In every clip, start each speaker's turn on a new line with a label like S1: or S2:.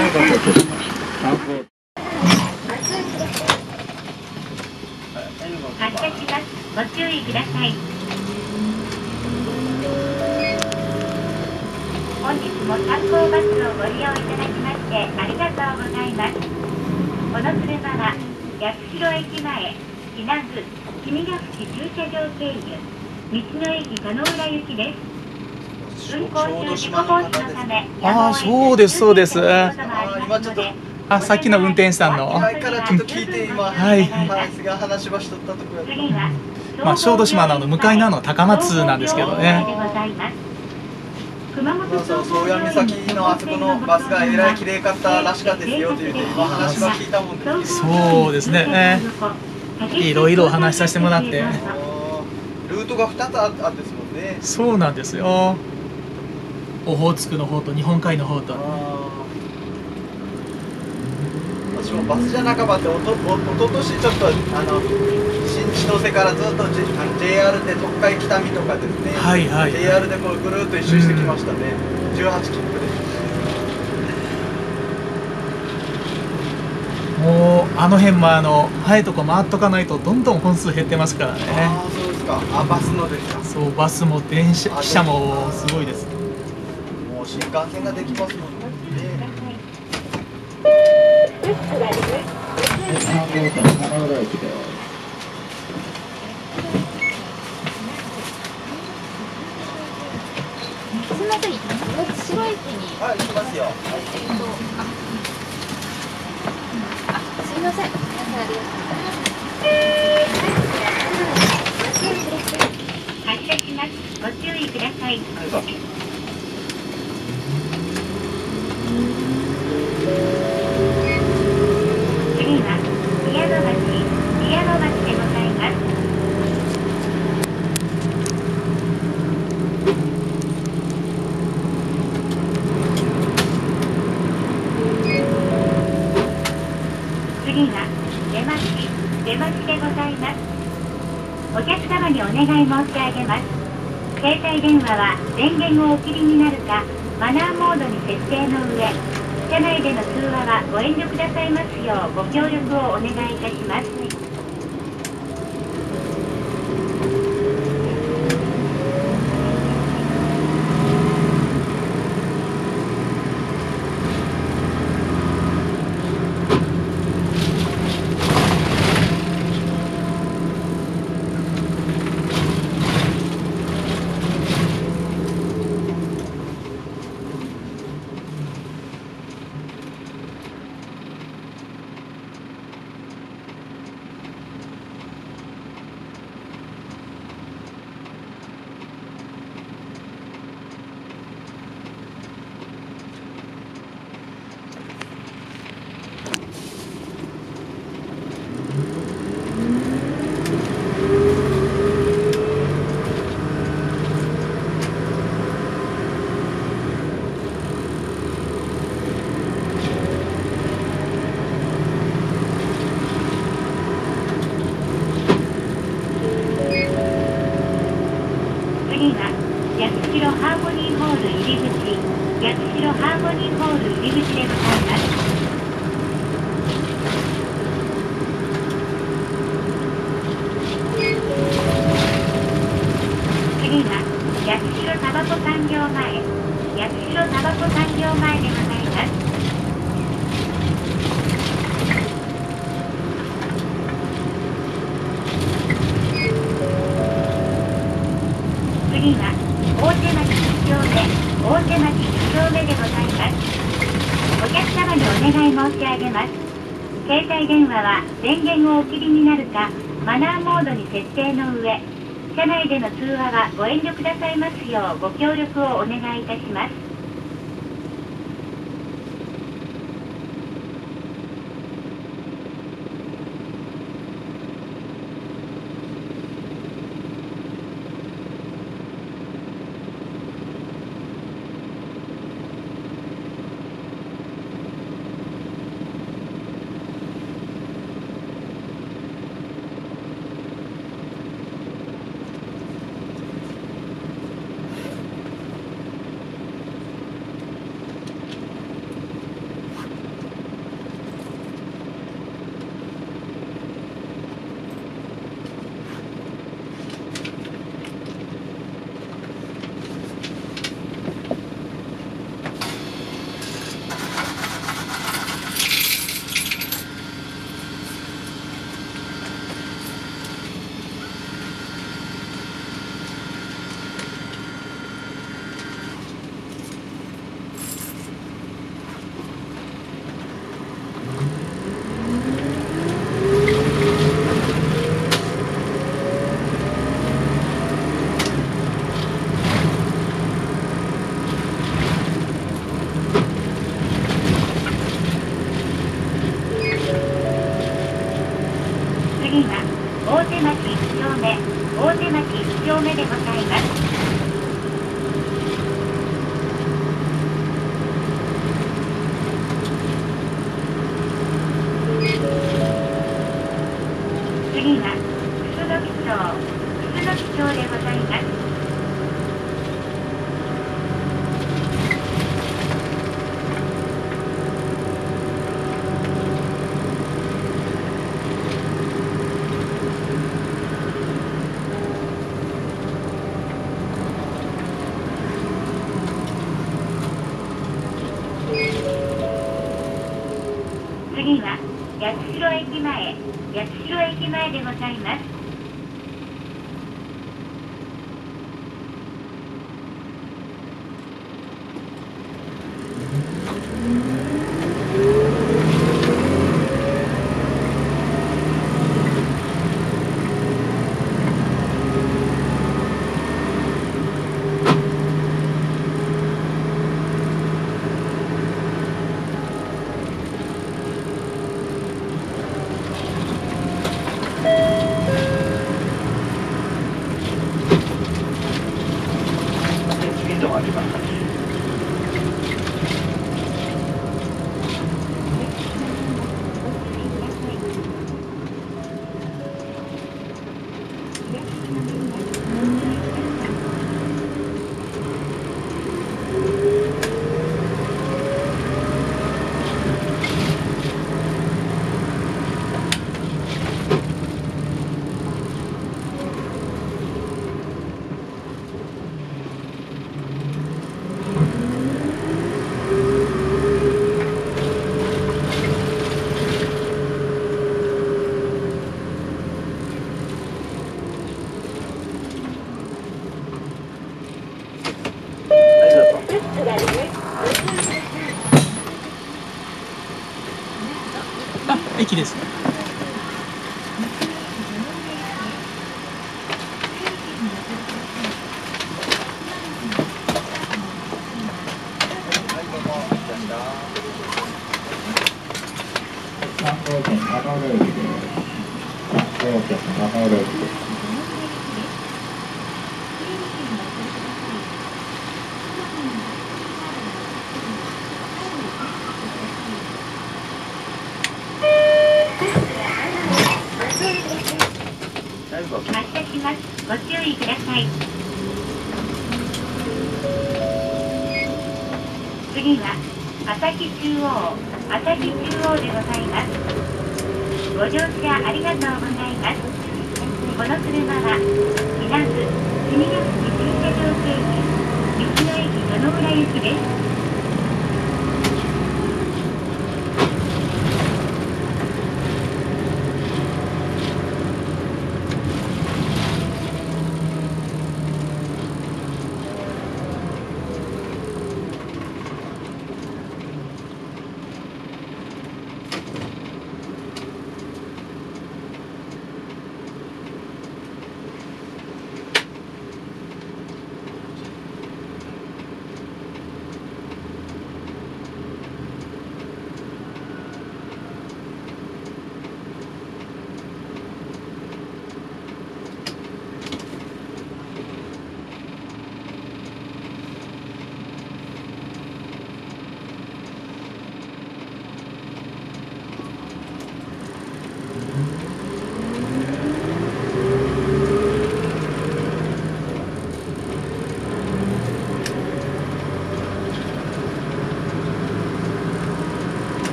S1: 発車します。ご注意ください。本日も観光バスをご利用いただきましてありがとうございます。この車は八代駅前、品津、君ヶ淵駐車場経由、道の駅田野浦行きです。
S2: あーそうですそうです。
S1: あ
S2: さっきの運転手さんの。はいまあ小豆島の向かいのあの高松なんですけどね。
S1: 熊本
S3: そうそう宗谷岬のあそこのバスがえらい綺麗かったらしかですよというて今話は聞いたもんで
S2: そうですね。いろいろお話しさせてもらって
S3: ルートが2つああですもんね。
S2: そうなんですよオホーツクの方と日本海の方と。
S3: 私もバスじゃなかばっておとおおととしちょっとあの新千歳からずっと、J、あの JR で東海北見とかですね、
S2: はいはい。
S3: JR でこうぐるっと一周してきましたね、18切符で
S2: もうあの辺もあの早いとこ回っとかないとどんどん本数減ってますからね。
S3: ああそうですか。あバスのですか
S2: そうバスも電車汽車もすごいです
S3: 新幹線ができますもんね
S4: すみません、八代駅に、
S3: はい行きますよはい
S4: えっと、あ、あ、すみません、皆さんありがとうございます。
S1: 発車します。ご注意ください。携帯電話は電源をお切りになるか、マナーモードに設定の上、車内での通話はご遠慮くださいますようご協力をお願いいたします。次は八代ハーモニーホール入り口、八代ハーモニーホール入り口でございます。次は八代タバコ産業前、八代タバコ産業前でございます。次は大手町1丁目、大手町1丁目でございます。お客様にお願い申し上げます。携帯電話は電源をお切りになるか、マナーモードに設定の上、車内での通話はご遠慮くださいますようご協力をお願いいたします。代駅前八代駅前でございます。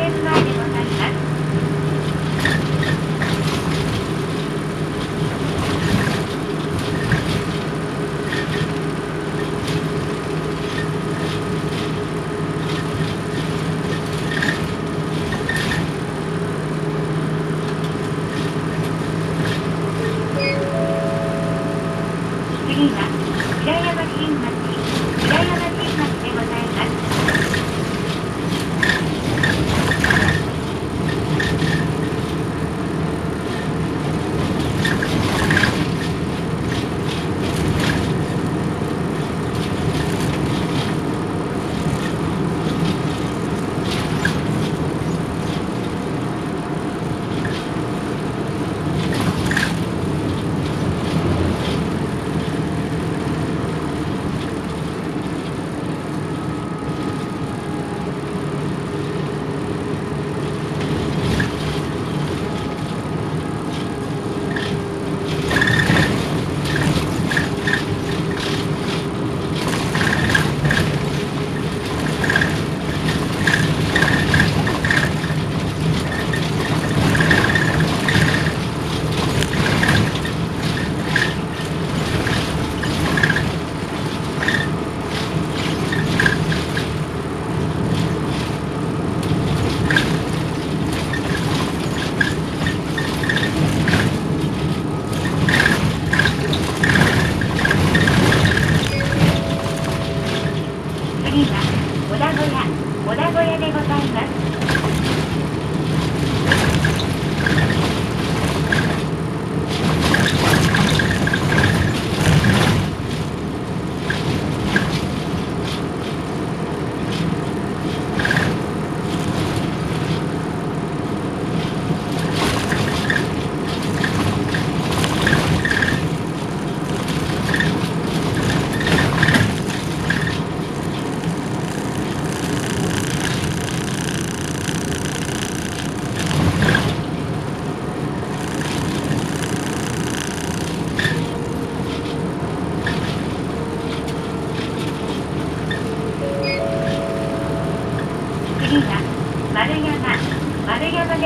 S1: 西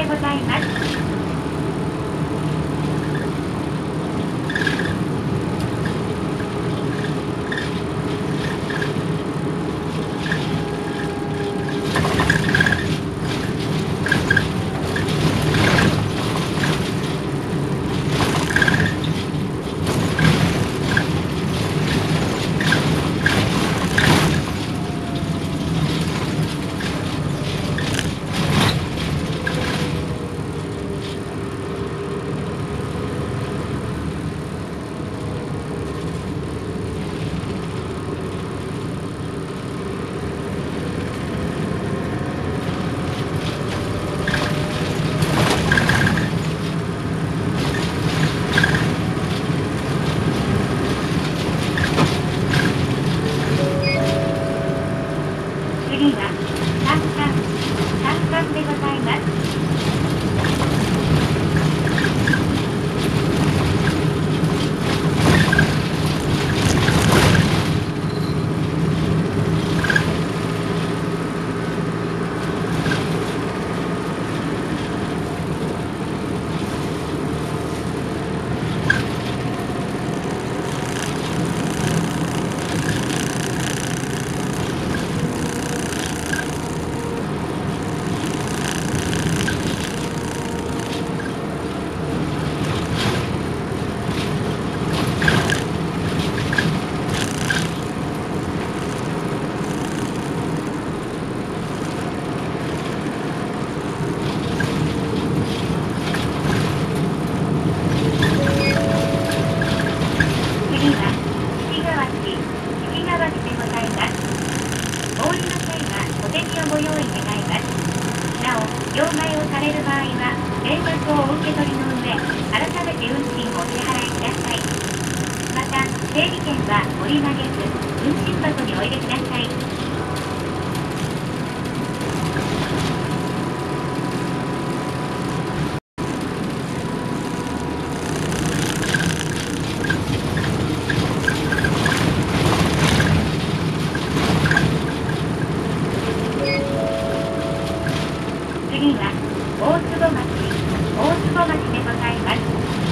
S1: ございます。次は大坪町大坪町でございます。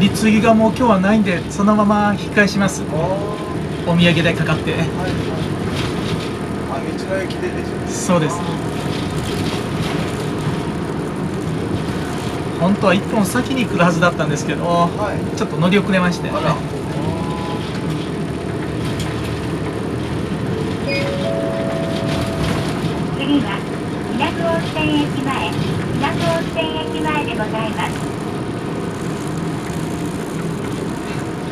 S5: り
S3: 継ぎ
S2: がもう今日はないんでそのまま引き返します。
S3: あ
S2: お土産でかかって。
S3: はいあ道の駅でで
S2: そうです。本当は1本先に来るはずだったんですけど
S3: はい。
S2: ちょっと乗り遅れまして。
S3: あら。
S1: 次は港温泉駅前港温泉駅前でございます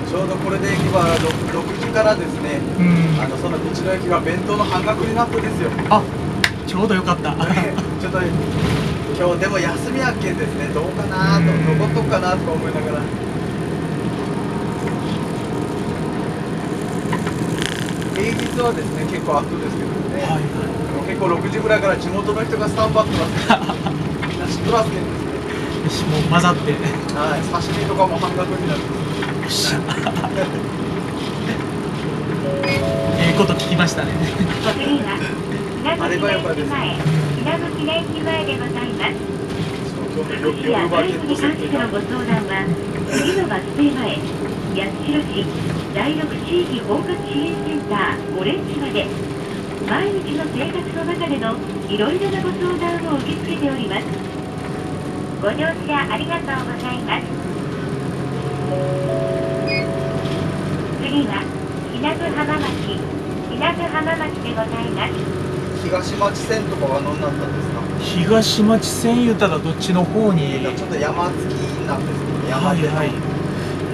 S3: ちょうどこれで駅は 6, 6時からですね
S2: うん。
S3: あのその道の駅が弁当の半額になってですよ。
S2: あちょうどよかった。
S3: ねちょっと今日でも休みやっけんですね。どうかなと
S2: うん。
S3: 残っとくかなとか思いながら。平日はですね結構空くんですけどね、
S2: はい
S3: 結構6時ぐらいから地元の人がスタンバってますねみんな知ってますけどですね。
S2: よしもう混ざって。よ
S3: はい刺身とかも半額になってます。
S2: っし。ゃええこと聞きましたね。
S1: 次は稲吹駅前稲吹駅前でございます
S3: 今日の
S1: 福祉や
S3: 夜バーケッ
S1: 体育に関してのご相談は次のバス停前八代市第六地域包括支援センターオレンジまで。毎日の生活の中でのいろいろなご相談を受け付けております。ご乗車ありがとうございます次は稲津浜町稲津浜町でございます。
S3: 東町線とかは何になったんですか？
S2: 東町線言うたらどっちの方に
S3: ちょっと山付きなんですけど山手の。
S2: はいはい。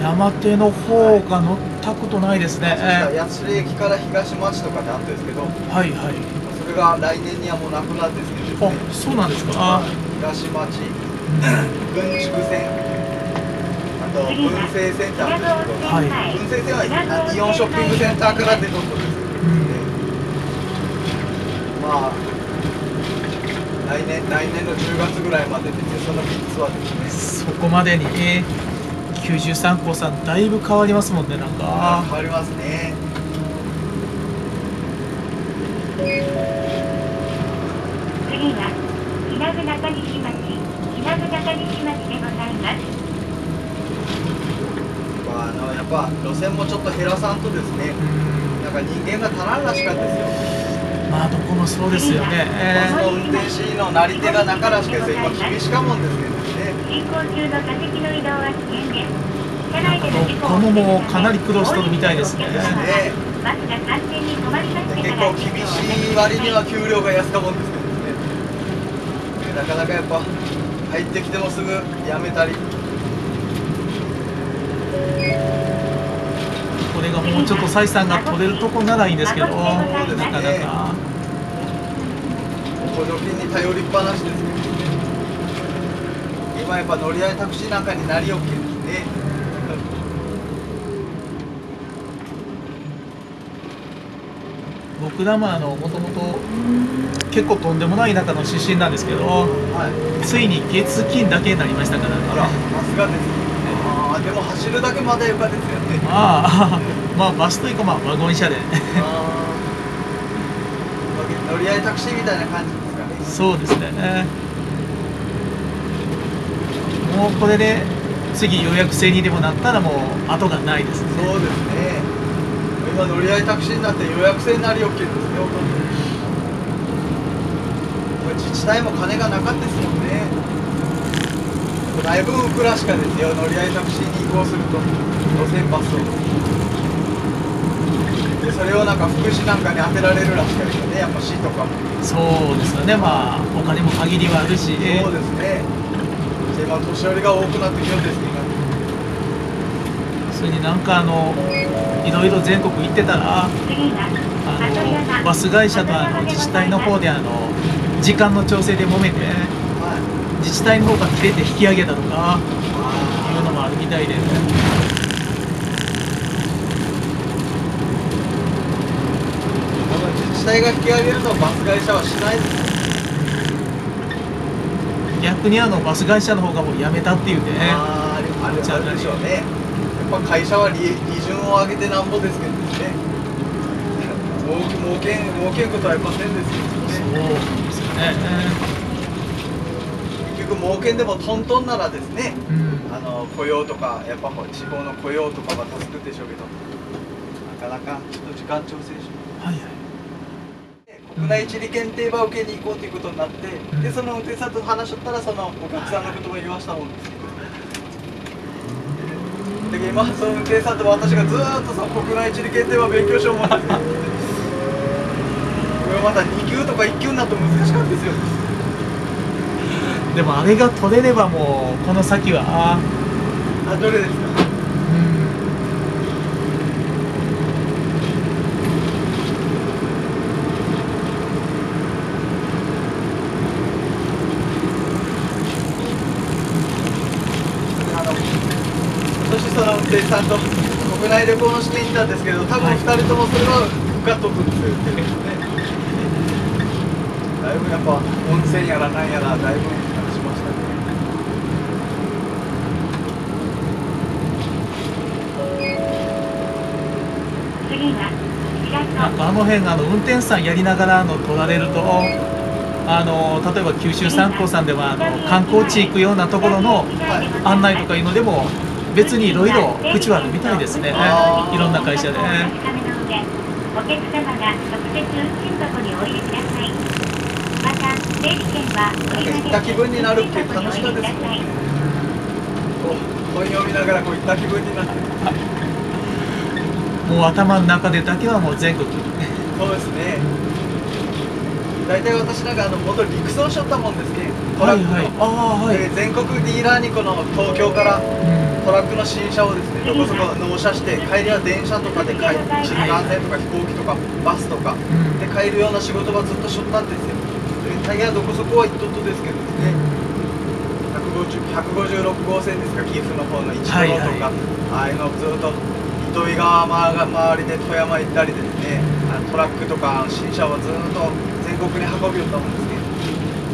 S2: 山手の方が乗ったことないですね、え
S3: 八代駅から東町とかにあったんですけど
S2: ーはいはい。
S3: それが来年にはもうなくなってですね
S2: あそうなんですか？あ。
S3: 東町。
S2: うん。
S3: 軍畜線。あと運勢センター
S2: はい、
S3: 文政センターはイオンショッピングセンターから出とっんですけど、まあ来年来年の10月ぐらいまででそのはですね
S2: そこまでにえー、93校さんだいぶ変わりますもんねなんか
S3: 変わりますね
S1: 次は平部中西町平部中西町でございます
S3: まあ、あのやっぱ路線もちょっと減らさんとですね
S2: うん
S3: なんか人間が足らんらしかったですよ。
S2: まあどこもそうですよね、え
S3: バスの運転士のなり手がなからしかですよ今厳しかもんですけどね。
S1: 進行中の座席の移動は危険です車内での事故を
S2: どこももうかなり苦労しとるみたいですね。
S3: ね。
S1: バスが完全に止まりまして
S3: 結構厳しい割には給料が安かもんですけどね。なかなかやっぱ入ってきてもすぐ辞めたり
S2: もうちょっと採算が取れるとこならいいんですけど。な
S3: そうですね
S2: かなか
S3: 補助金に頼りっぱなしですけどね。今やっぱ乗り合いタクシーなんかになりおっけんですね。
S2: 僕らもあのもともと結構とんでもない田舎の出身なんですけど
S3: はい。
S2: ついに月金だけになりましたから。
S3: あらさすがですああでも走るだけまだよかですよね。
S2: まあまあバスというかまあワゴン車で。
S3: あー。乗り合いタクシーみたいな感じですかね。
S2: そうですね。もうこれで次予約制にでもなったらもう後がないですね。
S3: そうですね。今乗り合いタクシーになって予約制になりおけんですねほとんど。自治体も金がなかったですもんね。だいぶ浮くらしかですよ乗り合いタクシーに移行すると。路線バスをでそれをなんか福祉なんかに当てられるらしかですよね。やっぱ市とかも
S2: そうですよね。まあお金も限りはあるし
S3: そうですね。で今年寄りが多くなってきるんですけど
S2: それになんかあのいろいろ全国行ってたらあのバス会社とあの自治体の方であの時間の調整で揉めて
S3: はい。
S2: 自治体の方が切れて引き上げたとか
S3: あ
S2: い。うのもあるみたいで。
S3: 多分自治体が引き上げるとバス会社はしないです
S2: 逆にあのバス会社の方がもう辞めたっていうね。
S3: あーあれあれあるでしょうね。やっぱ会社は利利潤を上げてなんぼですけどね。儲け儲けん儲けんことはやっぱせんです
S2: そう
S3: よね
S2: ですよね。
S3: 結局儲けんでもトントンならですね。
S2: うん。
S3: あの雇用とかやっぱ地方の雇用とかは助くでしょうけど。なかなかちょっと時間調整し
S2: はいはい。
S3: 国内地理検定は受けに行こうということになって、
S2: ん。
S3: でその運転手さんと話しとったらそのお客さんのことも言わしたもんです。けどで今その運転手さんと私がずーっとその国内地理検定は勉強しよう思っててこれまた2級とか1級になって難しかったですよ。
S2: でもあれが取れればもうこの先は。
S3: あどれですか
S2: うん
S3: あの今年その運転手さんと国内旅行の試験に行ったんですけど多分
S2: はい。
S3: 2人ともそれは受かっとくんですよねだいぶやっぱ温泉やらなんやらだいぶしましたね
S2: あの辺あの運転手さんやりながらあの取られるとあの例えば九州三高さんではあの観光地行くようなところの案内とかいうのでも別にいろいろ口はあるみたいですね。いろんな会社で。
S1: お客様が直接運賃箱にお入れくださいまた整理券はお入れ
S3: 行った気分になるって
S1: 運賃箱にお入れください。
S3: こう本読みながらこういった気分になって
S2: もう頭の中でだけはもう全国
S3: そうですね。大体私なんかあの元陸送しとったもんですね。トラックの、
S2: はいはい。ああはい、
S3: で全国ディーラーにこの東京から
S2: うん
S3: トラックの新車をですねどこそこ納車して帰りは電車とかで帰る新幹線とか飛行機とかバスとか。
S2: うん。
S3: で帰るような仕事はずっとしょったんですよ。で大概はどこそこは行っとっとですけどですね150 156号線ですか岐阜の方の一
S2: はい
S3: 郎とか、ああいうのをずっと糸魚川周りで富山行ったりですね。トラックとか新車をずっと全国に運びよったもんです。ね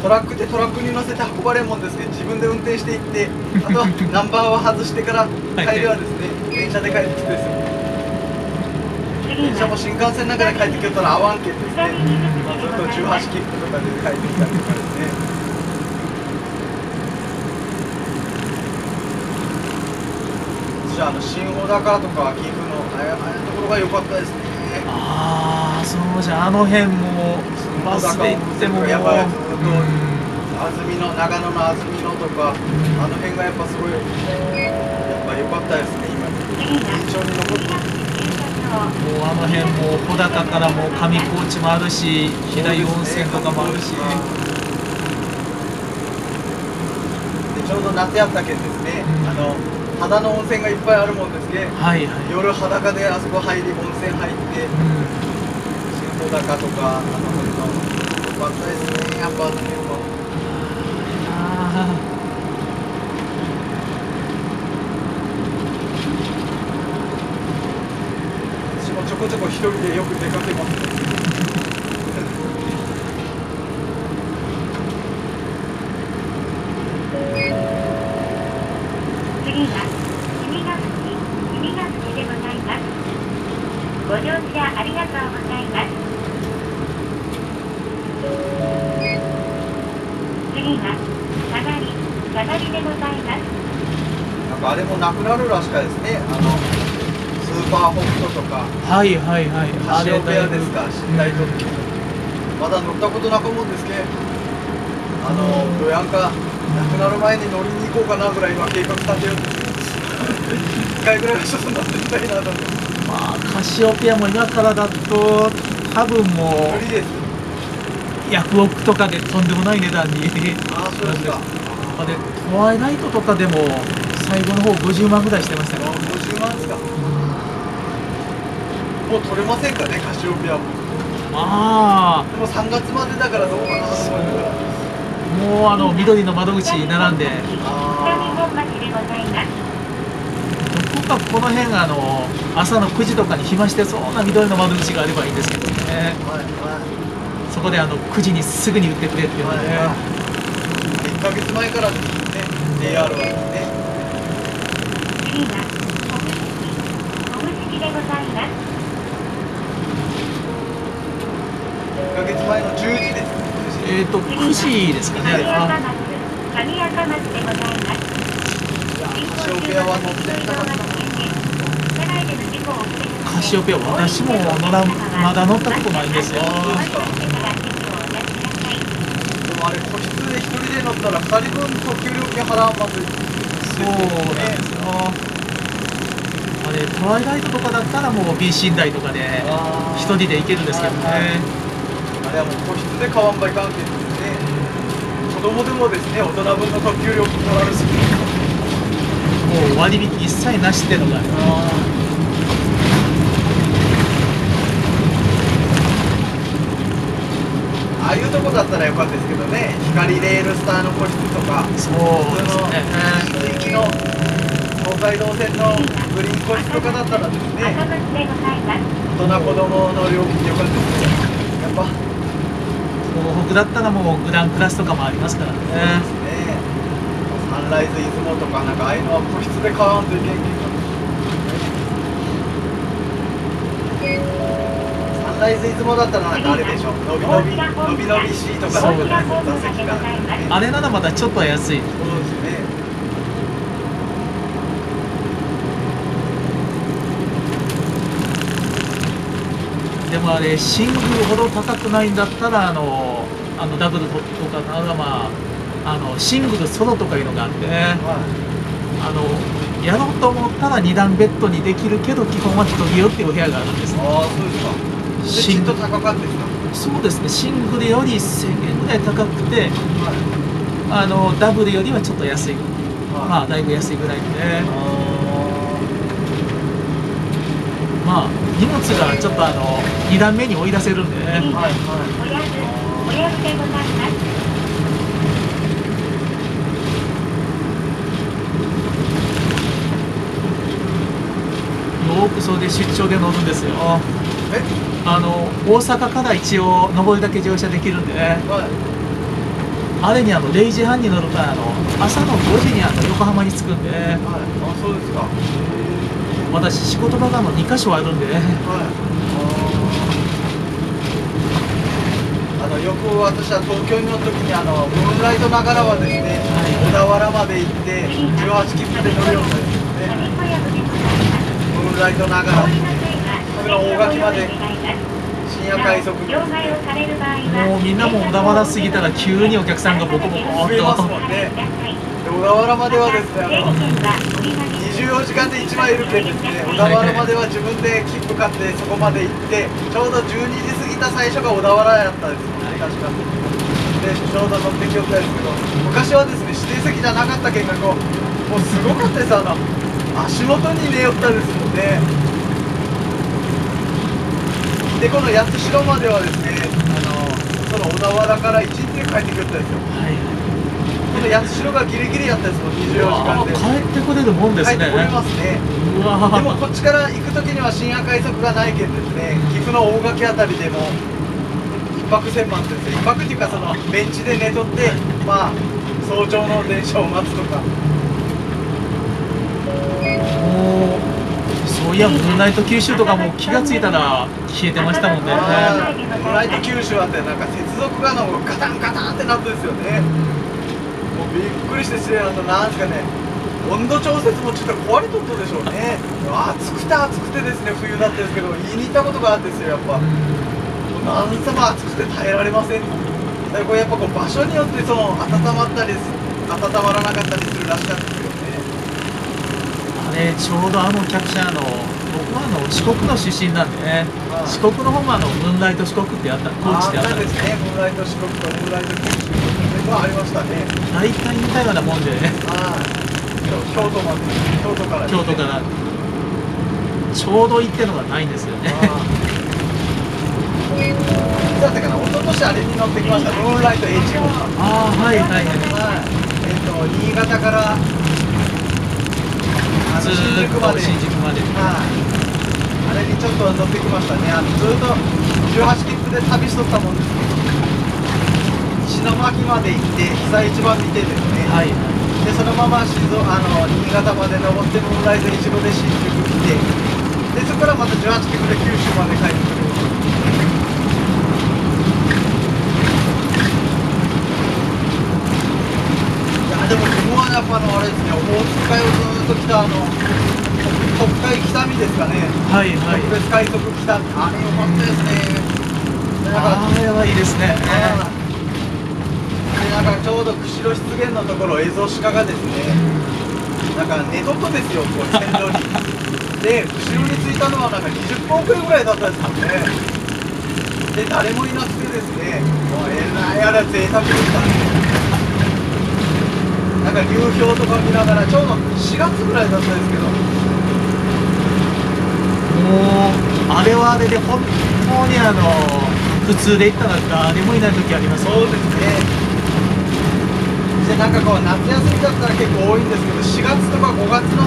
S3: トラックでトラックに乗せて運ばれるもんですね。自分で運転していって あとはナンバーを外してから帰りはですね電車で帰ってきてです電車も新幹線の中で帰ってきよたら合わんけんですね。ずっと18切符とかで帰ってきたりとかですね。じゃあの新小高とか岐阜のああいところが良かったですね。
S2: ああそうじゃあの辺もバスで行っても
S3: やばいと
S2: うん。
S3: 安曇野長野の安曇野とかあの辺がやっぱすごいやっぱ良かったですね今印象に残って
S2: もうあの辺も穂高からもう上高地もあるし飛騨温泉とかもあるし
S3: でちょうど夏やったけんですね、
S2: うん
S3: あの肌の温泉がいっぱいあるもんですけど
S2: はいはい、
S3: 夜裸であそこ入り温泉入って
S2: うん、
S3: 新穂高とかあの辺の私もちょこちょこ一人でよく出かけますもなくなるらしかですねあのスーパーホットとか
S2: ーはいはいはい。
S3: カシオペアですか寝台特急
S2: うん
S3: まだ乗ったことなく思うんですけどあのどやんかなくなる前に乗りに行こうかなぐらい今計画立てよう1回ぐらいはちょっと乗ってみたいなと。
S2: まあカシオペアも今からだと多分も
S3: 無理です。
S2: うヤフオクとかでとんでもない値段に
S3: ああそうですか。
S2: あでトワイライトとかでも最後の方50万ぐらいしてましたよ、
S3: 50万ですか。もう取れませんかねカシオペアも。
S2: まあ。
S3: でも3月までだからどうかな。
S2: もうあの緑の窓口並んで。どこかこの辺あの朝の9時とかに暇してそうな緑の窓口があればいいんですけどね。
S3: はいは
S2: そこであの9時にすぐに売ってくれっていうので、ね
S3: はいはい。1ヶ月前からね JR はですね
S1: でございます
S3: 1ヶ月前の10時です
S2: えっ、と9時ですかね
S1: 神
S2: あ
S1: 赤松神赤松でございます
S3: カシオペアは乗って
S2: カシオペア私も乗らんまだ乗ったことないんですよ。
S3: でもあれ個室で1人で乗ったら2人分特急料金払わんまずい
S2: そうなんですよあれトワイライトとかだったらもう B 寝台とかで一人で行けるんですけどね、
S3: はいあれはもう個室で買わんばいかんけんですね。子供でもですね大人分の特急料金取られるし。
S2: もう割引一切なしっていうのが。
S3: ああいうとこだったらよかったですけどね。光レールスターの個室とか。
S2: そうですね。
S3: 地域の東海道線のグリーン個室とかだったらですね大人子供の料金でよかったですねやっぱ
S2: 東北だったらもうグランクラスとかもあります。からね
S3: そうですねサンライズ出雲とかなんかああいうのは個室で買わんといけんけんサンライズ出雲だったらなんかあれでしょ伸び伸び伸び伸びシートかなんか
S1: 大平ホーム
S3: 座席が
S2: あれならまだちょっと安い。
S3: うですね
S2: でもあれシングルほど高くないんだったらあのあのダブルとかならまああのシングルソロとかいうのがあって
S3: は
S2: あのやろうと思ったら2段ベッドにできるけど基本は1人用っていうお部屋があるんです。
S3: いああそうですか。で
S2: シン
S3: ちょっと高かったですか？
S2: そうですね。シングルより1000円ぐらい高くて
S3: はい。
S2: あのダブルよりはちょっと安い。ま
S3: あ
S2: あだいぶ安いぐらいで
S3: あ
S2: まあ荷物がちょっとあの2段目に追い出せるんで
S1: 次
S2: ね
S1: が
S3: はい。はい。
S2: よくそれで出張で乗るんですよ。
S3: え？
S2: あの大阪から一応上りだけ乗車できるんでね。
S3: はい。
S2: あれにあの0時半に乗るからあの朝の5時にあの横浜に着くんで。
S3: はい。あそうですか
S2: 私仕事場があの2箇所あるんで。
S3: はい。あのよく私は東京に乗るときにあのムーンライトながらはですね、
S2: はい。
S3: 小田原まで行って18切符で乗るようになりますね
S1: 神小籔でござい
S3: ライトながら
S1: その大垣まで
S3: 深夜快速
S2: もうみんなも小田原過ぎたら急にお客さんがボコボコっ
S3: 増えますも
S2: と
S3: んね。で小田原まではですね時間で1枚いる券ですね。小田原までは自分で切符買ってそこまで行ってちょうど12時過ぎた最初が小田原やったんです。よね確か。でちょうど乗ってきよったんですけど昔はですね指定席じゃなかった見学をもうすごかったです。あの足元に寝よったですもんね。でこの八代まではですねあのその小田原から1日で帰ってきよったんですよ。
S2: はい。
S3: の八代がギリギリやったんですもん24時間で。
S2: あ帰ってこれるもんですね。
S3: 帰ってこれますね。でもこっちから行く時には深夜快速がないけんですね。岐阜の大垣あたりでも一泊千万ですよ。一泊っていうかそのベンチで寝とってまあ早朝の電車を待つとか。
S2: そういやムーンライト九州とかも気がついたら消えてましたもんね。
S3: あーフライト九州はってなんか接続がのガタンガタンってなってんですよねびっくりしてしてあのなんですかね。温度調節もちょっと壊れとったでしょうね。暑くて暑くてですね冬だったんですけど言いに行ったことがあってですよやっぱ。何様暑くて耐えられません。だからこれやっぱこう場所によってその温まったりす温まらなかったりするらしかったですよね。
S2: あれちょうどあの客車あの僕はあの四国の出身なんでね。
S3: はい。
S2: 四国の方もあのムーンライト四国ってやった高知で
S3: あったんですすね。ムーンライト四国とムーンライト九州それがありましたね。
S2: 大体似たようなもんでね。
S3: はい。京京都まで京都から。
S2: 京都から。ちょうど行ってのがないんですよね。
S3: だったかな一昨年あれに乗ってきました。ムーンライト H 号
S2: ああはいはいはい。
S3: はい。えっ、と新潟から
S2: ずっと
S3: 宿まで。
S2: 新宿まで。
S3: はい。あれにちょっと乗ってきましたね。あのずっと18切符で旅しとったもんです石巻まで行って被災市場見てですね、
S2: はい。
S3: でそのまま静岡あの新潟まで登ってムーンライト1号で新宿来て。でそこからまた18切符で九州まで帰ってくるいやでも自分はやっぱあのあれですね大塚をずっと来たあの北海北見ですかね。
S2: はいはい。
S3: 特別快速来た。あれよかったですね。でなんか
S2: ああやばいですね。
S3: でなんかちょうど釧路湿原のところエゾシカがですねなんか寝床ですよこう線路にで後ろに着いたのはなんか20分遅れぐらいだったんですよねで誰もいなくてですねもうえらいあれ贅沢でしたねなんか流氷とか見ながらちょうど4月ぐらいだったんですけど
S2: もうあれはあれで本当にあの普通で行ったら誰もいない時あります
S3: そうですね。でなんかこう夏休みだったら結構多いんですけど4月とか5月の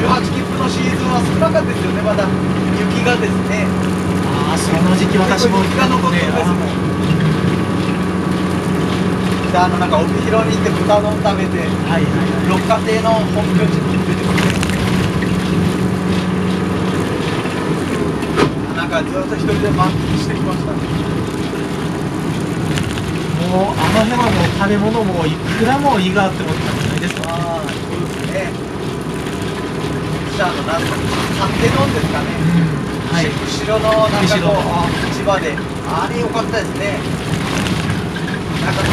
S3: 18切符のシーズンは少なかったですよねまだ。雪がですね。
S2: ああその時期私も
S3: 雪が残ってるんですもんであのなんか帯広に行って豚丼食べて
S2: はいはいはい。
S3: 六花亭の本拠地に出てきて。なんかずっと一人で満喫してきました。ね
S2: もうあの辺はもう食べ物もいくらも胃がってもって感じゃないですか
S3: ああそうですねじゃああのなんか三手丼ですかね
S2: はい
S3: 後ろのなんかこう市場であれ良かったですねなんか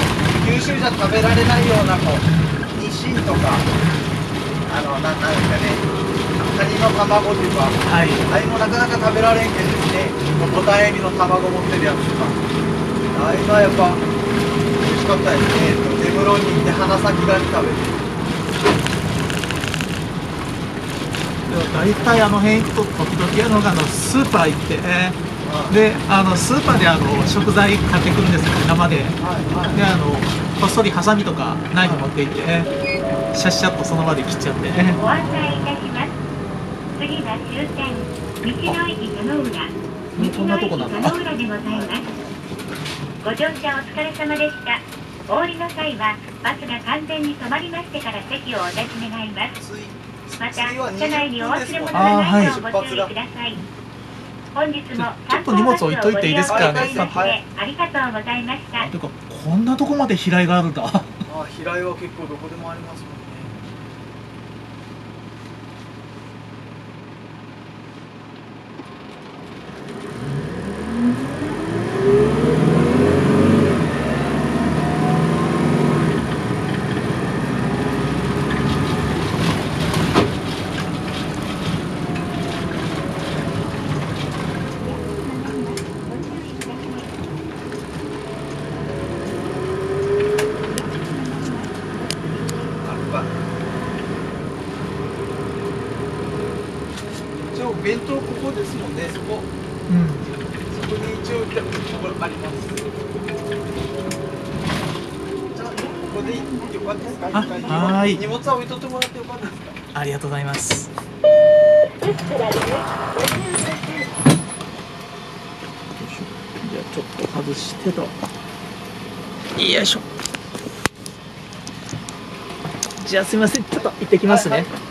S3: 九州じゃ食べられないようなこうニシンとかあのなんなんですかねカニの卵というか
S2: はい
S3: あれもなかなか食べられんけんですねボタンエビの卵持ってるやつとかああいうのはやっぱかったですね。根室に行って花咲ガニ食べて
S2: 大体あの辺行くと時々あのあのスーパー行って
S3: はい
S2: であのスーパーであの食材買ってくるんですよ生で。
S3: はい
S2: であのこっそりハサミとかナイフ持って行ってシャッシャッとその場で切っちゃって
S1: ご案内いたします。次は終点、道の駅田野浦。
S2: こんなとこなんだ。
S1: 道の駅田野浦でございます。ご乗車お疲れ様でした。お降りの際は、バスが完全に止まりましてから席をお立ち願います。また、車内にお忘れ物がないとご注意ください。本日も
S2: ちょっと荷物置いといていいです
S3: かね
S1: ありがとうございました。
S2: てかこんなとこまで平井があるんだ
S3: あ平井は結構どこでもありますもんよ
S2: いしょ。じゃあすいません。ちょっと行ってきますね、
S3: はいはい。